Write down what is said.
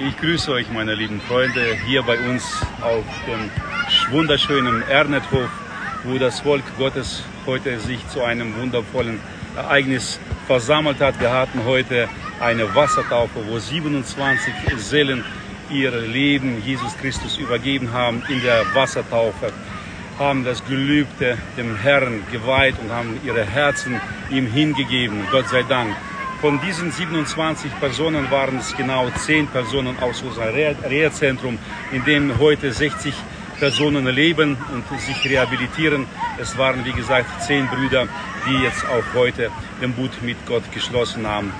Ich grüße euch, meine lieben Freunde, hier bei uns auf dem wunderschönen Ernethof, wo das Volk Gottes heute sich zu einem wundervollen Ereignis versammelt hat. Wir hatten heute eine Wassertaufe, wo 27 Seelen ihr Leben Jesus Christus übergeben haben in der Wassertaufe, haben das Gelübde dem Herrn geweiht und haben ihre Herzen ihm hingegeben. Gott sei Dank. Von diesen 27 Personen waren es genau 10 Personen aus unserem Reha-Zentrum, in dem heute 60 Personen leben und sich rehabilitieren. Es waren, wie gesagt, 10 Brüder, die jetzt auch heute den Bund mit Gott geschlossen haben.